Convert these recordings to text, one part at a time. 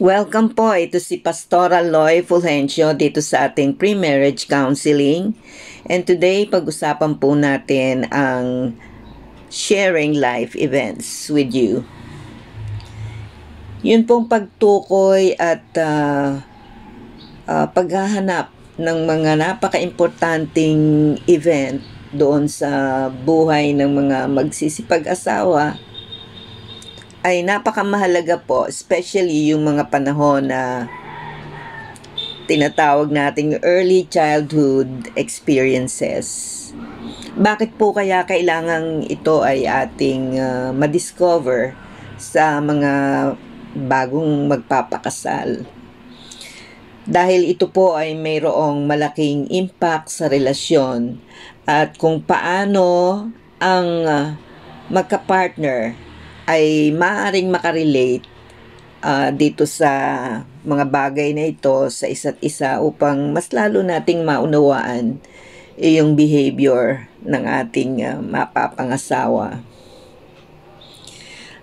Welcome po, ito si Pastoral Loy Fulgencio dito sa ating pre-marriage counseling. And today, pag-usapan po natin ang sharing life events with you. Yun pong pagtukoy at uh, uh, paghahanap ng mga napaka-importanting event doon sa buhay ng mga magsisipag-asawa ay napakamahalaga po, especially yung mga panahon na tinatawag nating early childhood experiences. Bakit po kaya kailangan ito ay ating uh, madiscover sa mga bagong magpapakasal? Dahil ito po ay mayroong malaking impact sa relasyon at kung paano ang uh, magka-partner ay maaring makarelate uh, dito sa mga bagay na ito sa isa't isa upang mas lalo nating maunawaan yung behavior ng ating uh, mapapangasawa.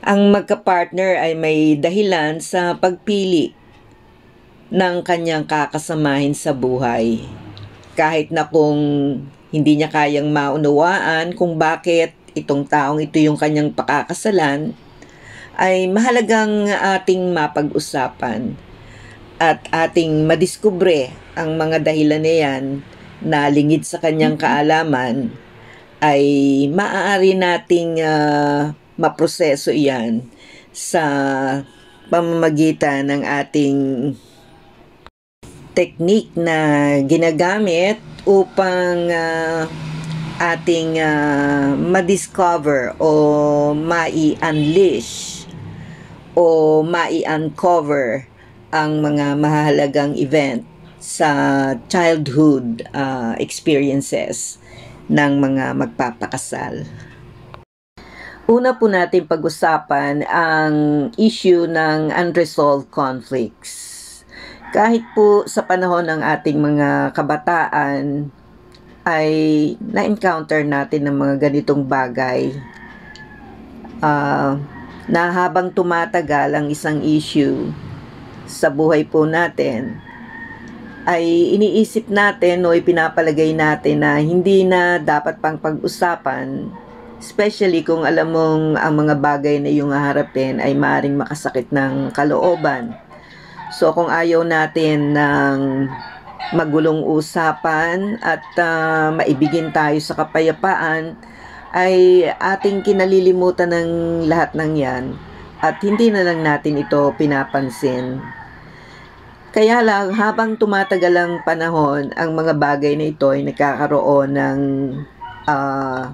Ang magka-partner ay may dahilan sa pagpili ng kanyang kakasamahin sa buhay. Kahit na kung hindi niya kayang maunawaan kung bakit itong taong ito yung kanyang pakakasalan, ay mahalagang ating mapag-usapan at ating madiskubre ang mga dahilan na yan na lingid sa kanyang kaalaman ay maaari nating uh, maproseso iyan sa pamamagitan ng ating technique na ginagamit upang uh, ating uh, ma-discover o mai-unleash o mai-uncover ang mga mahalagang event sa childhood uh, experiences ng mga magpapakasal. Una po natin pag-usapan ang issue ng unresolved conflicts. Kahit po sa panahon ng ating mga kabataan, ay na-encounter natin ng mga ganitong bagay uh, na habang tumatagal ang isang issue sa buhay po natin ay iniisip natin o ipinapalagay natin na hindi na dapat pang pag-usapan especially kung alam mong ang mga bagay na iyong haharapin ay maring makasakit ng kalooban. So kung ayaw natin ng magulong usapan at uh, maibigin tayo sa kapayapaan ay ating kinalilimutan ng lahat ng yan at hindi na lang natin ito pinapansin. Kaya lang, habang tumatagal ang panahon, ang mga bagay na ito ay nagkakaroon ng uh,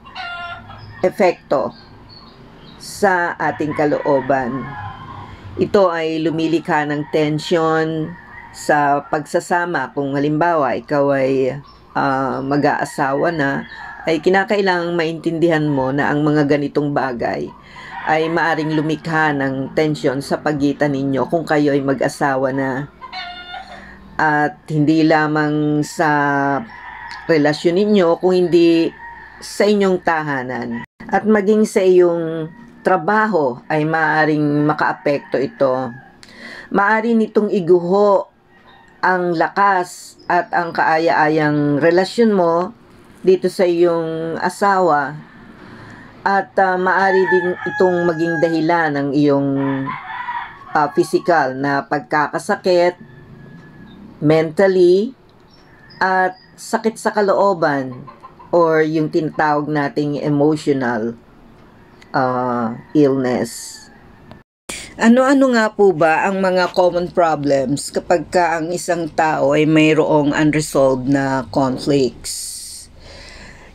epekto sa ating kalooban. Ito ay lumilikha ng tension, sa pagsasama. Kung halimbawa ikaw ay uh, mag-aasawa na ay kinakailangang maintindihan mo na ang mga ganitong bagay ay maaring lumikha ng tension sa pagitan ninyo kung kayo ay mag-asawa na. At hindi lamang sa relasyon ninyo kung hindi sa inyong tahanan. At maging sa iyong trabaho ay maaring makaapekto ito. Maari nitong iguho ang lakas at ang kaaya-ayang relasyon mo dito sa iyong asawa at uh, maari din itong maging dahilan ng iyong uh, physical na pagkakasakit mentally at sakit sa kalooban or yung tinatawag nating emotional uh, illness. Ano-ano nga po ba ang mga common problems kapag ka ang isang tao ay mayroong unresolved na conflicts?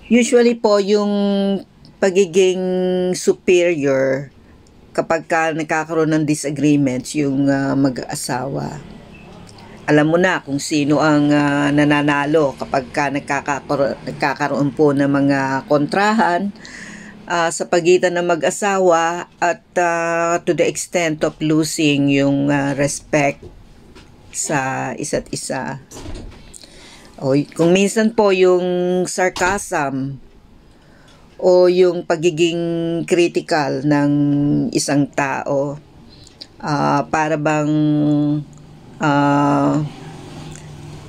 Usually po yung pagiging superior kapag ka nagkakaroon ng disagreements yung uh, mag-asawa. Alam mo na kung sino ang uh, nananalo kapag ka nagkakaroon, nagkakaroon po ng mga kontrahan uh, sa pagitan ng mag-asawa at uh, to the extent of losing yung uh, respect sa isa't isa. O kung minsan po yung sarcasm o yung pagiging critical ng isang tao uh, para bang uh,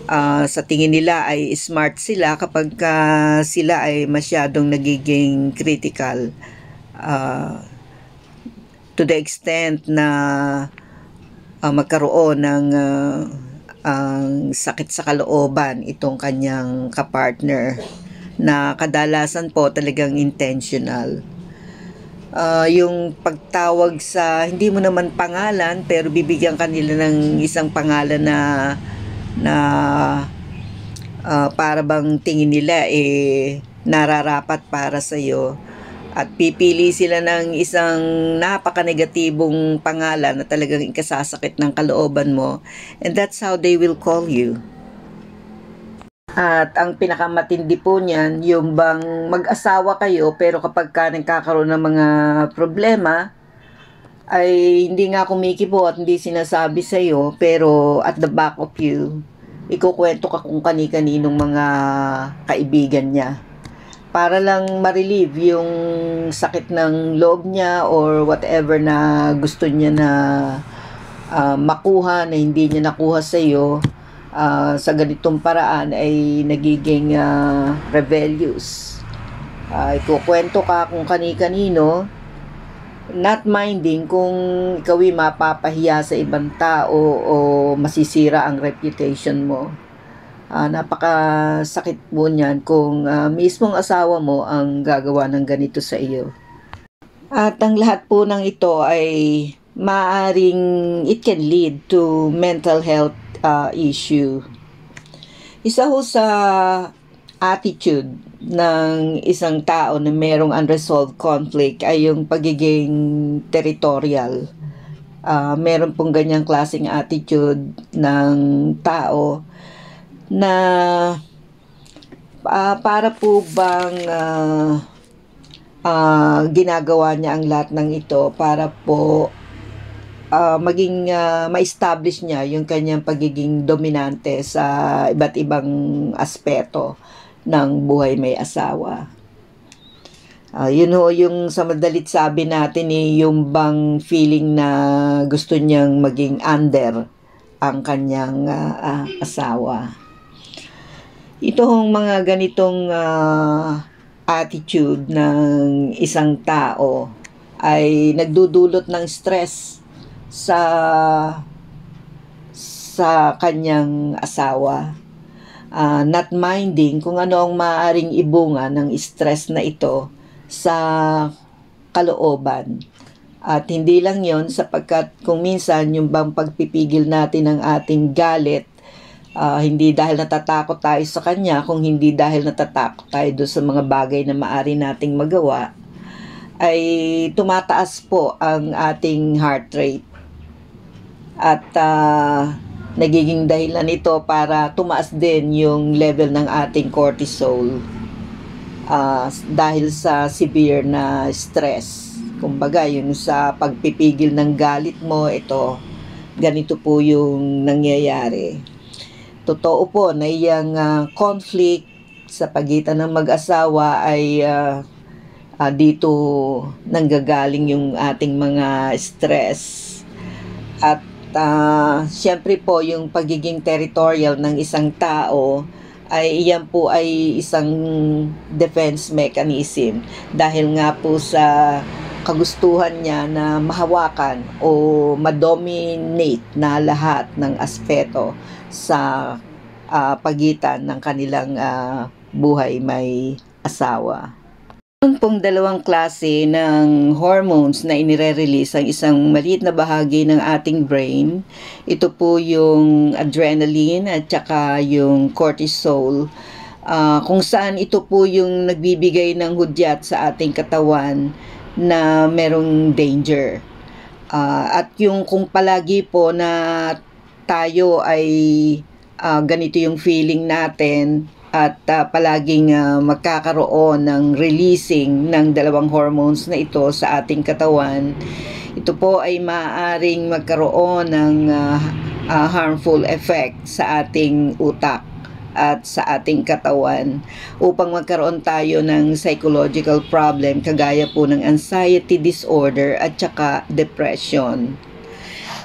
uh, sa tingin nila ay smart sila kapag uh, sila ay masyadong nagiging critical uh, to the extent na uh, magkaroon ng uh, ang sakit sa kalooban itong kanyang kapartner na kadalasan po talagang intentional. Uh, yung pagtawag sa hindi mo naman pangalan pero bibigyan kanila ng isang pangalan na na uh, para bang tingin nila eh nararapat para sa iyo at pipili sila ng isang napaka-negatibong pangalan na talagang ikasasakit ng kalooban mo and that's how they will call you. At ang pinakamatindi po niyan, yung bang mag-asawa kayo pero kapag ka nagkakaroon ng mga problema, ay hindi nga kumikibo at hindi sinasabi sa iyo pero at the back of you, ikukwento ka kung kani-kaninong mga kaibigan niya para lang ma-relieve yung sakit ng loob niya or whatever na gusto niya na uh, makuha na hindi niya nakuha sa iyo uh, sa ganitong paraan ay nagiging uh, rebellious. Uh, ikukwento ka kung kani-kanino not minding kung ikaw ay mapapahiya sa ibang tao o masisira ang reputation mo uh, napakasakit po niyan kung uh, mismong asawa mo ang gagawa ng ganito sa iyo. At ang lahat po ng ito ay maaring it can lead to mental health uh, issue. Isa ho sa attitude ng isang tao na merong unresolved conflict ay yung pagiging territorial. Uh, meron pong ganyang klaseng attitude ng tao na uh, para po bang uh, uh, ginagawa niya ang lahat ng ito para po uh, maging uh, ma-establish niya yung kanyang pagiging dominante sa iba't ibang aspeto ng buhay may asawa. Uh, yun ho yung sa madalit sabi natin eh, yung bang feeling na gusto niyang maging under ang kanyang uh, uh, asawa. Itong mga ganitong uh, attitude ng isang tao ay nagdudulot ng stress sa sa kanyang asawa. Uh, not minding kung ano ang maaaring ibunga ng stress na ito sa kalooban. At hindi lang yon sapagkat kung minsan yung bang pagpipigil natin ng ating galit Uh, hindi dahil natatakot tayo sa kanya, kung hindi dahil natatakot tayo doon sa mga bagay na maari nating magawa, ay tumataas po ang ating heart rate. At uh, nagiging dahilan ito para tumaas din yung level ng ating cortisol uh, dahil sa severe na stress. Kumbaga, yung sa pagpipigil ng galit mo, ito, ganito po yung nangyayari totoo po na iyang uh, conflict sa pagitan ng mag-asawa ay uh, uh, dito nanggagaling yung ating mga stress at uh, syempre po yung pagiging territorial ng isang tao ay iyan po ay isang defense mechanism dahil nga po sa kagustuhan niya na mahawakan o madominate na lahat ng aspeto sa uh, pagitan ng kanilang uh, buhay may asawa. Meron pong dalawang klase ng hormones na inire-release ang isang maliit na bahagi ng ating brain. Ito po yung adrenaline at saka yung cortisol. Uh, kung saan ito po yung nagbibigay ng hudyat sa ating katawan na merong danger. Uh, at yung kung palagi po na tayo ay uh, ganito yung feeling natin at uh, palaging uh, magkakaroon ng releasing ng dalawang hormones na ito sa ating katawan, ito po ay maaaring magkaroon ng uh, uh, harmful effect sa ating utak at sa ating katawan upang magkaroon tayo ng psychological problem kagaya po ng anxiety disorder at saka depression.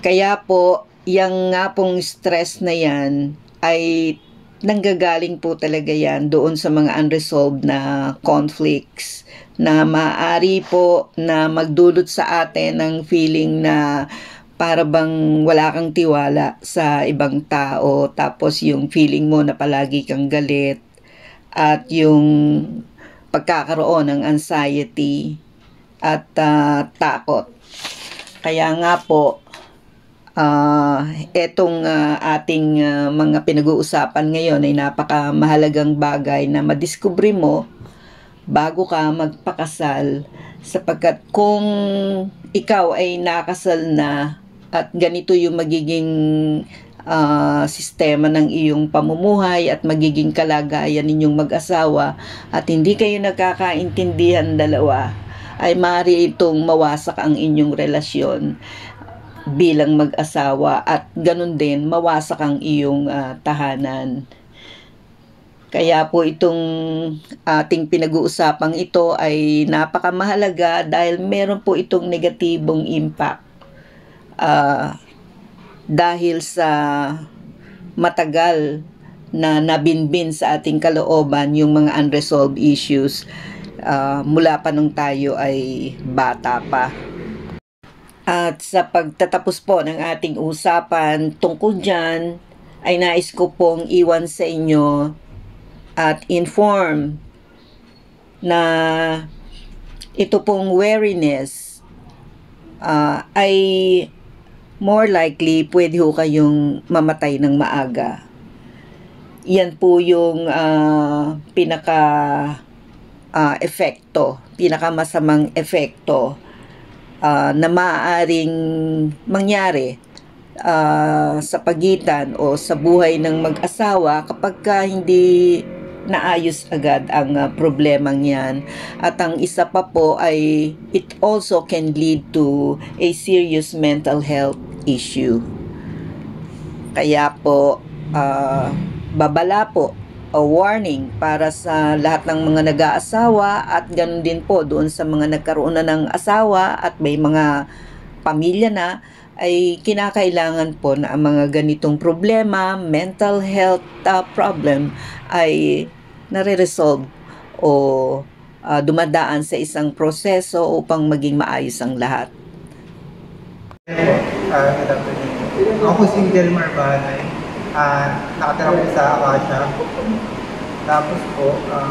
Kaya po, yung nga pong stress na yan ay nanggagaling po talaga yan doon sa mga unresolved na conflicts na maaari po na magdulot sa atin ng feeling na para bang wala kang tiwala sa ibang tao tapos yung feeling mo na palagi kang galit at yung pagkakaroon ng anxiety at uh, takot. Kaya nga po, uh, etong uh, ating uh, mga pinag-uusapan ngayon ay napakamahalagang bagay na madiskubre mo bago ka magpakasal sapagkat kung ikaw ay nakasal na at ganito yung magiging uh, sistema ng iyong pamumuhay at magiging kalagayan ninyong mag-asawa at hindi kayo nagkakaintindihan dalawa ay maaari itong mawasak ang inyong relasyon bilang mag-asawa at ganun din mawasak ang iyong uh, tahanan. Kaya po itong ating pinag-uusapang ito ay napakamahalaga dahil meron po itong negatibong impact. Uh, dahil sa matagal na nabinbin sa ating kalooban yung mga unresolved issues uh, mula pa nung tayo ay bata pa. At sa pagtatapos po ng ating usapan tungkol dyan, ay nais ko pong iwan sa inyo at inform na ito pong wariness uh, ay more likely pwede ho kayong mamatay ng maaga. Yan po yung uh, pinaka uh, epekto, pinakamasamang epekto uh, na maaaring mangyari uh, sa pagitan o sa buhay ng mag-asawa kapag ka hindi naayos agad ang uh, problemang yan. At ang isa pa po ay it also can lead to a serious mental health issue. Kaya po, uh, babala po a warning para sa lahat ng mga nag-aasawa at ganun din po doon sa mga nagkaroon na ng asawa at may mga pamilya na ay kinakailangan po na ang mga ganitong problema, mental health uh, problem ay nare-resolve o uh, dumadaan sa isang proseso upang maging maayos ang lahat. Uh, ako si Delmar Bahanay uh, nakatira po sa Acacia. Tapos po, uh,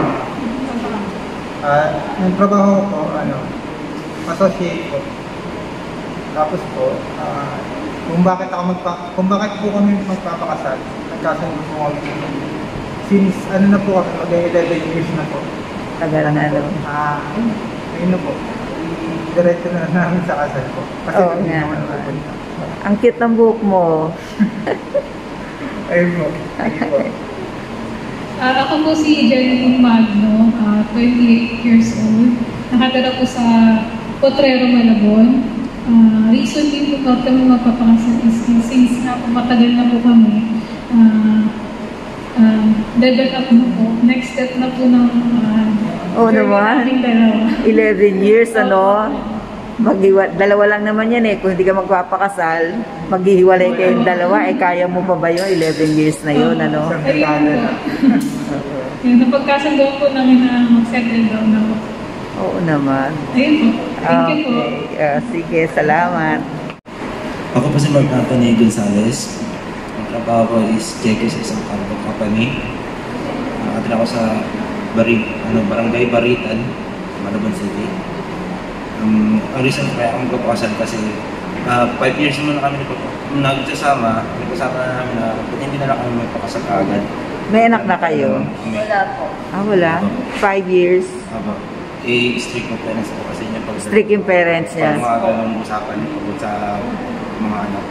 uh, yung trabaho ko, ano, associate ko. Tapos po, uh, kung bakit ako magpa kung bakit po kami magpapakasal, nagkasundo po kami. Since ano na po kami, mag-11 years na po. Tagal na ano. Ah, uh, ayun na po. Diretso na namin sa kasal po. Kasi oh, nga. Ang cute ng buhok mo. Ayun po. Uh, ako po si Janine Magno, uh, ah, 28 years old. Nakatira po sa Potrero, Malabon. Uh, recently po kami magpapakasal is since na po matagal na po kami. Uh, uh, level up na po. Next step na po ng uh, oh, naman. 11 years, ano? Maghiwa, dalawa lang naman yan eh. Kung hindi ka magpapakasal, maghihiwalay kayong dalawa, eh kaya mo pa ba yun? 11 years na yun, ano? Ayun. Yung napagkasundoan po namin na mag-settle down na po. Oo naman. Ayun po. Thank you po. Uh, sige, salamat. Ako po si Mark Anthony Gonzalez. Ang trabaho ko is checker sa isang cargo company. Nakatira ako sa Bari, ano, Barangay Baritan, Malabon City. Um, ang reason kaya ako magpapakasal kasi uh, five years naman na kami nagsasama, nagkasama na namin na hindi na lang kami magpakasal agad. May anak na kayo? wala po. Ah, wala? Five years? Aba. Eh, strict yung parents ko kasi niya pag... Strict yung parents niya? Pag mga ganong usapan pagod sa mga anak.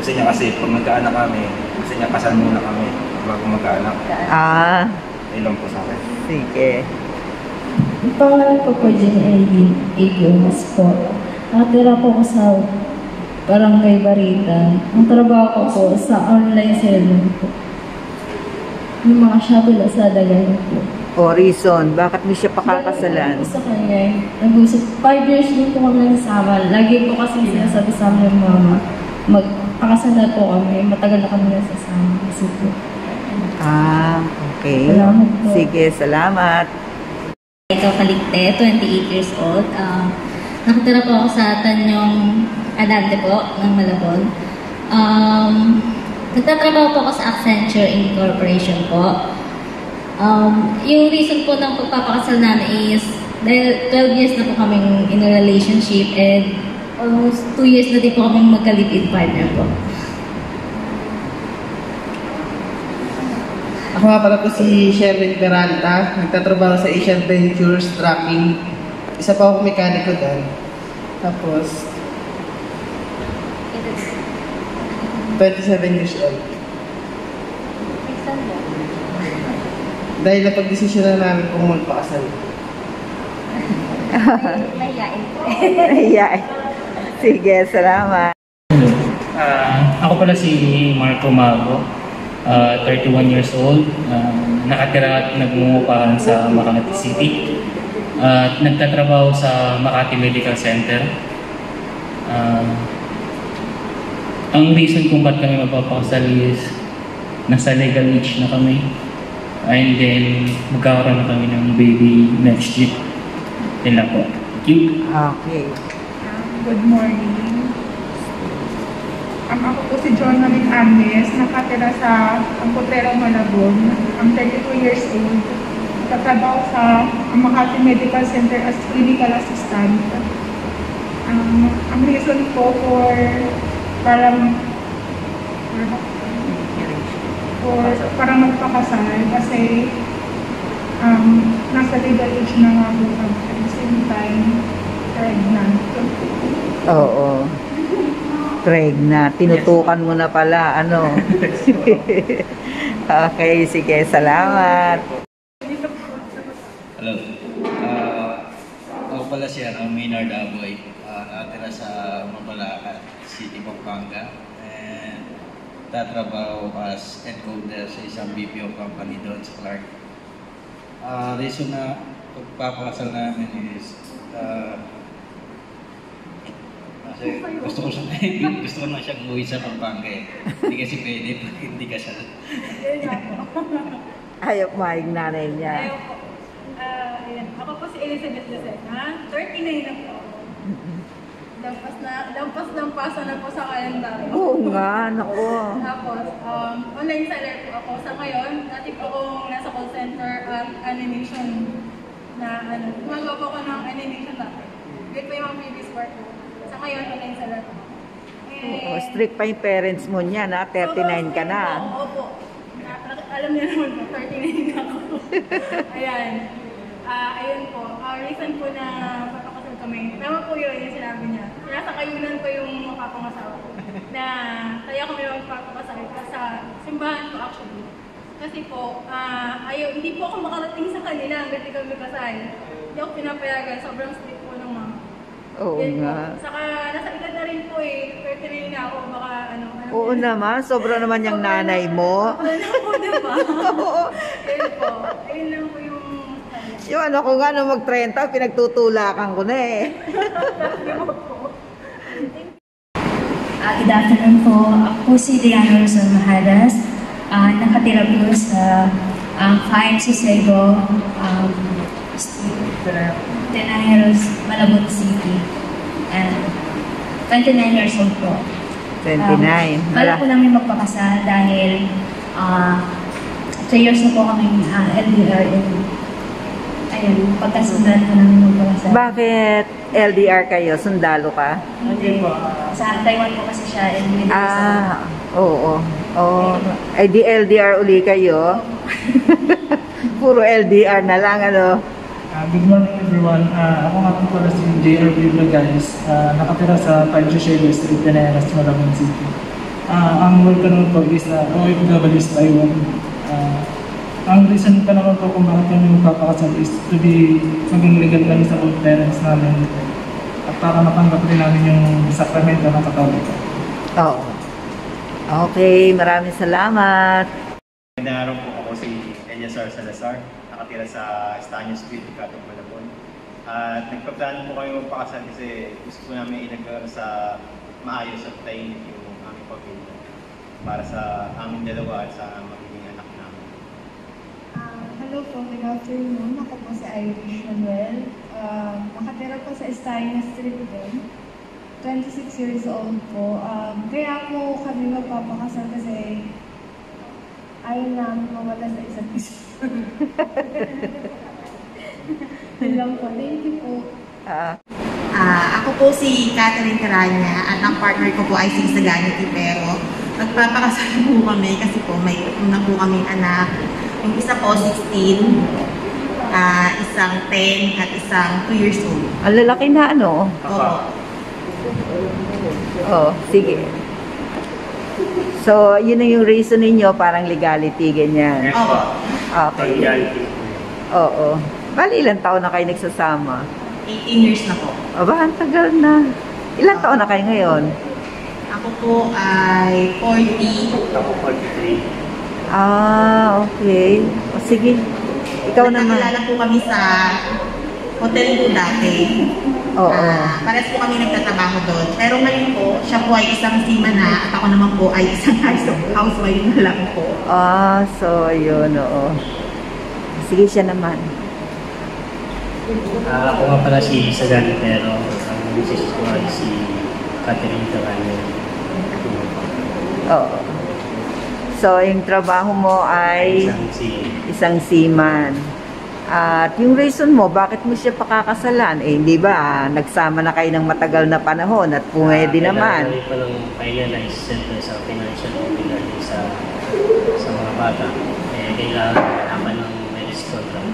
Gusto niya kasi pag nagkaanak kami, gusto niya kasal muna kami bago magkaanak. Ah. Ayun lang po sa akin. Sige. Ang pangalan ko po dyan ay Igiomas po. Nakatira po ko sa Barangay Barita. Ang trabaho ko po sa online selling po. Yung mga Shopee Lazada ganyan po. O, reason. Bakit mo siya pakakasalan? Sa kanya, nag-usap. Five years din po kami nagsama. Lagi po kasi sinasabi sa amin ng mama. magpakasal na po kami. Matagal na kami nasasama. Kasi po. Ah, okay. Salamat po. Sige, salamat. Ikaw Kaligte, 28 years old. Ah, nakatira po ako sa Tanyong Adante po, ng Malabon. Um, nagtatrabaho po ako sa Accenture Incorporation po. Um, yung reason po ng pagpapakasal namin is dahil 12 years na po kaming in a relationship and almost 2 years na din po kaming magka-live-in partner po. Ako nga pala po si Sherwin Peralta, nagtatrabaho sa Asian Ventures Tracking. Isa pa ako mekaniko doon. Tapos, 27 years old. Dahil napag-desisyon na namin kung magpakasal. Ayan. Sige, salamat. Ah, ako pala si Marco Mago, ah, 31 years old, ah, nakatira at nagmumupahan sa Makati City. At nagtatrabaho sa Makati Medical Center. Ah, ang reason kung ba't kami magpapakasal is nasa legal age na kami. And then, magkakaroon na kami ng baby next year. Yun lang po. Thank you. Okay. Good morning. Ang ako po si Jonalyn Agnes, nakatira sa Ampotero, Malabon. I'm 32 years old. Nagtatrabaho sa Makati Medical Center as clinical assistant. Um, ang reason po for parang for parang magpakasal kasi um, nasa legal age na nga po. At the same time, pregnant. Oo. Pregnant. Tinutukan mo na pala. Ano? okay, sige. Salamat. Hello. Ah, ako pala si ano, Maynard Aboy. Ah, nakatira sa Mabalacat, City, Pampanga. And tatrabaho as encoder sa isang BPO company doon sa Clark. Ah, reason na pagpapakasal namin is ah, kasi gusto ko siya gusto ko na siyang umuwi sa Pampanga eh. Hindi kasi pwede pag hindi ka siya. Ayaw kumain nanay niya. Ayaw po. Ah, ayan. Ako po si Elizabeth Lucena. 39 na po. Lampas na, lampas lampasa na po sa kalendaryo. Oo nga, nako. Tapos, um, online seller po ako sa ngayon. Dati po akong nasa call center at animation na ano, gumagawa po ako ng animation dati. Yun po yung mga previous work ko. Sa ngayon, online seller po. Oo, strict pa yung parents mo niya na 39 ka na. Opo, opo. Alam niya naman po, 39 na ako. Ayan. Ah, ayun po. Ah, reason po na papakasal kami. Tama po yun yung sinabi niya. Nasa kayunan ko yung makapangasawa ko. Na kaya kami magpapakasal sa simbahan ko actually. Kasi po, ah, ayaw, hindi po ako makarating sa kanila hanggang di kami kasal. Hindi ako pinapayagan. Sobrang strict. Oo Yun po. nga. Saka nasa edad na rin po eh. 39 na ako. Baka ano. ano Oo naman, sobra naman yung nanay mo. Wala po, diba? Oo. Ayun po. Ayun lang po yung Yung ano ko nga, nung mag-30, pinagtutulakan ko na eh. Ah, good afternoon po. Ako po si Diana Rosal Mahadas. Ah, nakatira po sa um, 5 Sosego, um, Tenayeros, Malabon City. And 29 years old po. 29. Um, Wala po namin magpakasal dahil ah 3 years na po kami uh, LDR and ayun, pagkasundan na namin magpakasal. Bakit LDR kayo? Sundalo ka? Hindi po. Sa Taiwan po kasi siya and hindi Ah, oo. Oh, ay di LDR uli kayo. Puro LDR na lang, ano? Ah, good morning everyone. Ah, ako nga po pala si JRB Vlogalis. Uh, nakatira sa 5 Shego Street, Teneras, Malabon City. Ah, ang work ko naman po is uh, OFW sa Taiwan. Ah, ang reason pa naman po kung bakit kami magpapakasal is to be maging legal kami sa both parents namin. At para matanggap din namin yung sakramento ng katoliko. Oo. Okay, maraming salamat. Magandang araw po ako si Eliazar Salazar, nakatira sa Estaño Street, Catong Malabon. At nagpaplano po kami magpakasal kasi gusto po namin inagawa sa maayos at tahimik yung para sa aming dalawa at sa magiging anak namin. Ah, hello po, good afternoon. Ako po si Irish Manuel. Uh, nakatira po sa Estaya Street din. 26 years old po. Um, kaya po kami magpapakasal kasi ayaw namin mawala sa isa't isa. Yun lang po. Thank you po. Ah, Ah, ako po si Catherine Caranya at ang partner ko po ay si Sagani Tipero. Nagpapakasal po kami kasi po may una po kaming anak. Yung isa po 16, ah, isang 10 at isang 2 years old. ang lalaki na ano? Opo. Oh, sige. So, yun na yung reason ninyo, parang legality, ganyan. Opo. Okay. Oo. Bali, ilang taon na kayo nagsasama? 18 years na po. Aba, ang tagal na. Ilang taon na kayo ngayon? Ako po ay 40. Ako 43. Ah, okay. O, sige. Ikaw naman. Nagkakilala po kami sa hotel po dati. Oo. Ah, pares po kami nagtatrabaho doon. Pero ngayon po, siya po ay isang seaman na at ako naman po ay isang house- housewife na lang po. Ah, so, yun, oo. Sige siya naman. Ah, ako nga pala si Sagani pero ang misis ko ay si Catherine Carano. Oo. So, yung trabaho mo ay Isang si isang seaman. At yung reason mo, bakit mo siya pakakasalan? Eh, hindi ba, ah, nagsama na kayo ng matagal na panahon at pwede naman. Kailangan pa lang finalize sa financial regarding sa sa mga bata. Eh, kailangan ng marriage contract.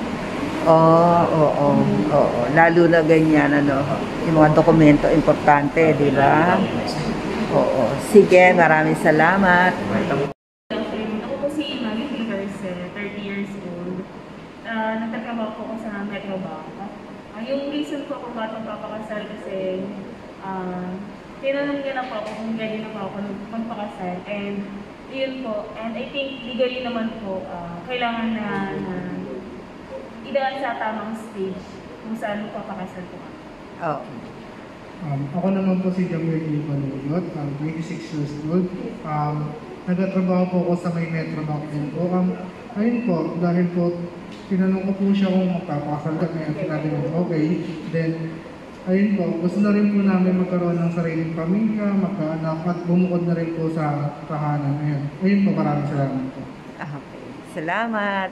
Oo, oo, oo. Lalo na ganyan, ano, yung mga dokumento importante, di ba? Oo. Sige, maraming salamat. Ako po si Maggie Fingers, 30 years old. Ah, nagtatrabaho po ako sa Metro Bank. Ah, yung bakit magpapakasal kasi ah, tinanong niya na po ako kung ready na po ako magpakasal. And yun po. And I think legally naman po, ah, kailangan na, na idaan sa tamang stage kung saan magpapakasal po. Oo. Um, ako naman po si Jamir E. Manuyot, um, 26 years old. Um, nagtatrabaho po ako sa may Metro Bank din po. Um, ayun po, dahil po, tinanong ko po siya kung magpapakasal ka ngayon, sinabi niya, okay. Then, ayun po, gusto na rin po namin magkaroon ng sariling pamilya, magkaanak, at bumukod na rin po sa tahanan. Ayun, ayun po, maraming salamat po. Ah, Okay. Salamat.